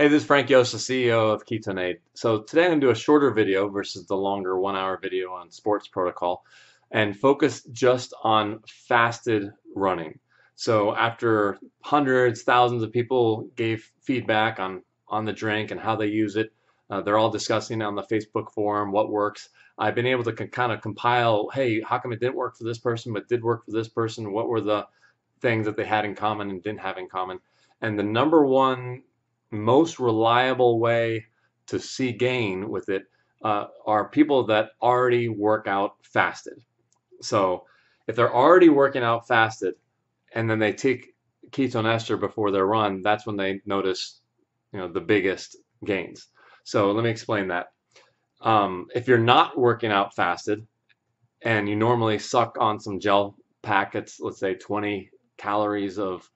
Hey, this is Frank Llosa, the CEO of KetoneAid. So today I'm going to do a shorter video versus the longer one hour video on sports protocol and focus just on fasted running. So after hundreds, thousands of people gave feedback on, on the drink and how they use it, uh, they're all discussing on the Facebook forum what works. I've been able to kind of compile, hey, how come it didn't work for this person but did work for this person? What were the things that they had in common and didn't have in common? And the number one most reliable way to see gain with it uh, are people that already work out fasted. So if they're already working out fasted and then they take ketone ester before their run, that's when they notice you know the biggest gains. So let me explain that. Um, if you're not working out fasted and you normally suck on some gel packets, let's say 20 calories of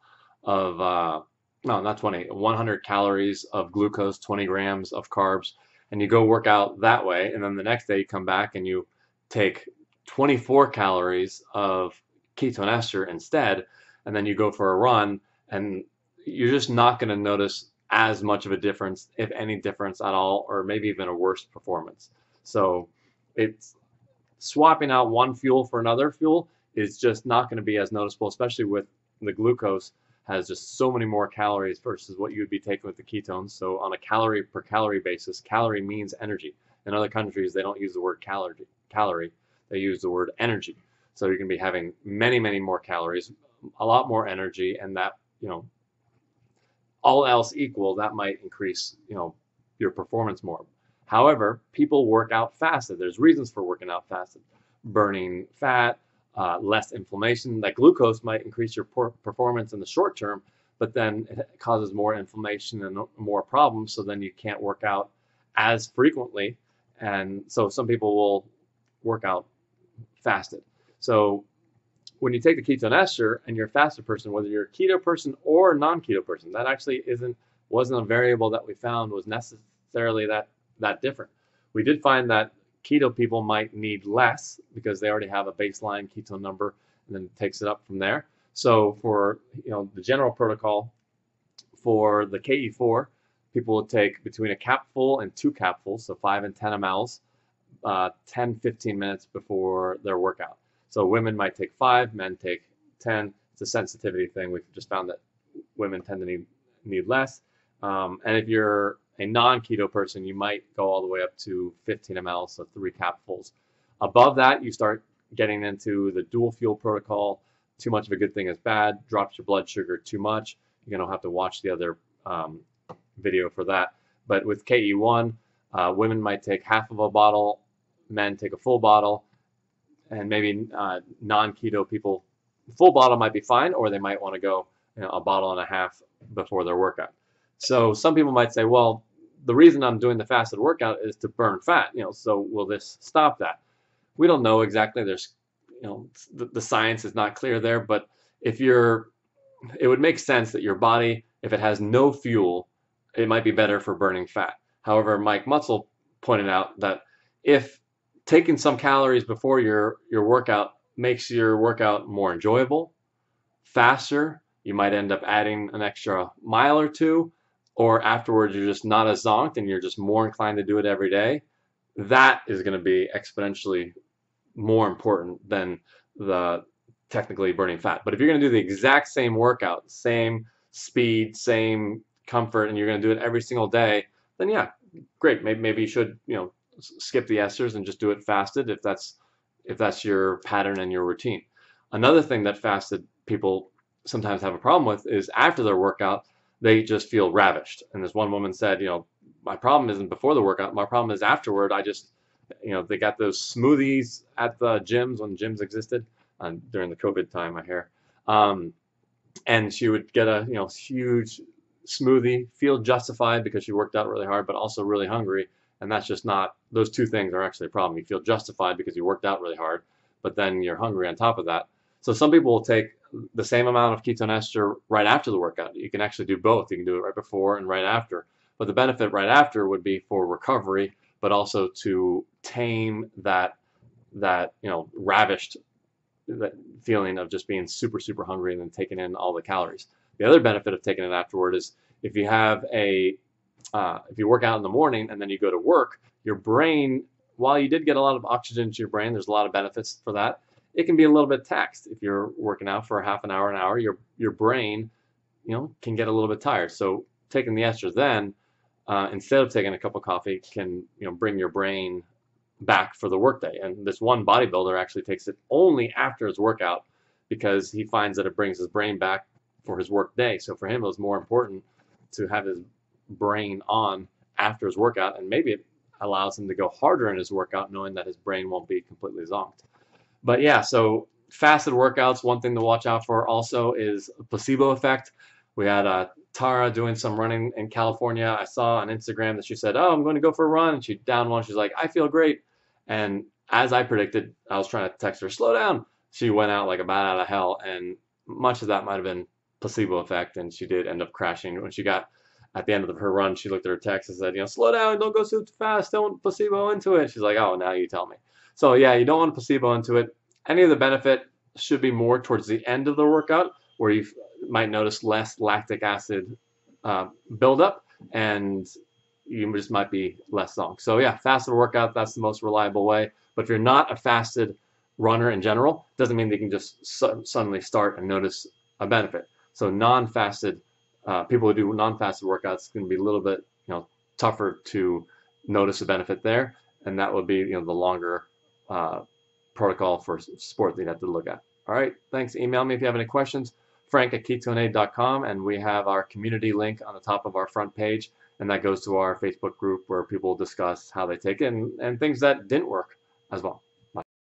of uh, no, not 20, 100 calories of glucose, 20 grams of carbs, and you go work out that way, and then the next day you come back and you take 24 calories of ketone ester instead, and then you go for a run, and you're just not going to notice as much of a difference, if any difference at all, or maybe even a worse performance. So it's swapping out one fuel for another fuel is just not going to be as noticeable, especially with the glucose has just so many more calories versus what you would be taking with the ketones. So on a calorie per calorie basis, calorie means energy. In other countries, they don't use the word calorie. Calorie, they use the word energy. So you're going to be having many, many more calories, a lot more energy, and that you know, all else equal, that might increase you know your performance more. However, people work out fasted. There's reasons for working out fasted, burning fat, uh, less inflammation. That glucose might increase your performance in the short term, but then it causes more inflammation and more problems. So then you can't work out as frequently. And so some people will work out fasted. So when you take the ketone ester and you're a fasted person, whether you're a keto person or a non-keto person, that actually isn't wasn't a variable that we found was necessarily that that different. We did find that Keto people might need less because they already have a baseline ketone number and then takes it up from there. So for you know the general protocol for the KE4, people will take between a capful and two capfuls, so 5 and 10 mLs, uh, 10, 15 minutes before their workout. So women might take 5, men take 10. It's a sensitivity thing. We've just found that women tend to need, need less. Um, and if you're a non-keto person, you might go all the way up to 15 ml, so three capfuls. Above that, you start getting into the dual fuel protocol. Too much of a good thing is bad. Drops your blood sugar too much. You're gonna have to watch the other um, video for that. But with KE1, uh, women might take half of a bottle, men take a full bottle, and maybe uh, non-keto people, full bottle might be fine, or they might want to go you know, a bottle and a half before their workout. So some people might say, well, the reason I'm doing the fasted workout is to burn fat. You know, so will this stop that? We don't know exactly. There's, you know, the, the science is not clear there. But if you're, it would make sense that your body, if it has no fuel, it might be better for burning fat. However, Mike Mutzel pointed out that if taking some calories before your your workout makes your workout more enjoyable, faster, you might end up adding an extra mile or two or afterwards you're just not as zonked and you're just more inclined to do it every day, that is going to be exponentially more important than the technically burning fat. But if you're going to do the exact same workout, same speed, same comfort, and you're going to do it every single day, then yeah, great. Maybe maybe you should you know skip the esters and just do it fasted if that's if that's your pattern and your routine. Another thing that fasted people sometimes have a problem with is after their workout they just feel ravished. And this one woman said, you know, my problem isn't before the workout. My problem is afterward. I just, you know, they got those smoothies at the gyms when gyms existed uh, during the COVID time. I hear, um, and she would get a you know huge smoothie, feel justified because she worked out really hard, but also really hungry. And that's just not those two things are actually a problem. You feel justified because you worked out really hard, but then you're hungry on top of that. So some people will take the same amount of ketone ester right after the workout. You can actually do both. You can do it right before and right after. But the benefit right after would be for recovery, but also to tame that that you know ravished that feeling of just being super super hungry and then taking in all the calories. The other benefit of taking it afterward is if you have a uh, if you work out in the morning and then you go to work, your brain, while you did get a lot of oxygen to your brain, there's a lot of benefits for that. It can be a little bit taxed if you're working out for a half an hour, an hour. Your your brain, you know, can get a little bit tired. So taking the esters then, uh, instead of taking a cup of coffee, can you know bring your brain back for the workday. And this one bodybuilder actually takes it only after his workout because he finds that it brings his brain back for his work day. So for him, it was more important to have his brain on after his workout, and maybe it allows him to go harder in his workout, knowing that his brain won't be completely zonked. But yeah, so fasted workouts, one thing to watch out for also is placebo effect. We had uh, Tara doing some running in California. I saw on Instagram that she said, "Oh, I'm going to go for a run," and she down one. She's like, "I feel great," and as I predicted, I was trying to text her, "Slow down." She went out like a bat out of hell, and much of that might have been placebo effect, and she did end up crashing when she got at the end of her run, she looked at her text and said, you know, slow down, don't go so fast, don't placebo into it. She's like, oh, now you tell me. So yeah, you don't want to placebo into it. Any of the benefit should be more towards the end of the workout where you might notice less lactic acid uh, buildup and you just might be less long. So yeah, fasted workout, that's the most reliable way. But if you're not a fasted runner in general, doesn't mean they can just su suddenly start and notice a benefit. So non-fasted uh, people who do non-fasted workouts can be a little bit you know tougher to notice a benefit there, and that would be you know the longer uh, protocol for sport that you have to look at. All right, thanks. Email me if you have any questions. Frank at ketoneaid.com, and we have our community link on the top of our front page, and that goes to our Facebook group where people discuss how they take it and, and things that didn't work as well.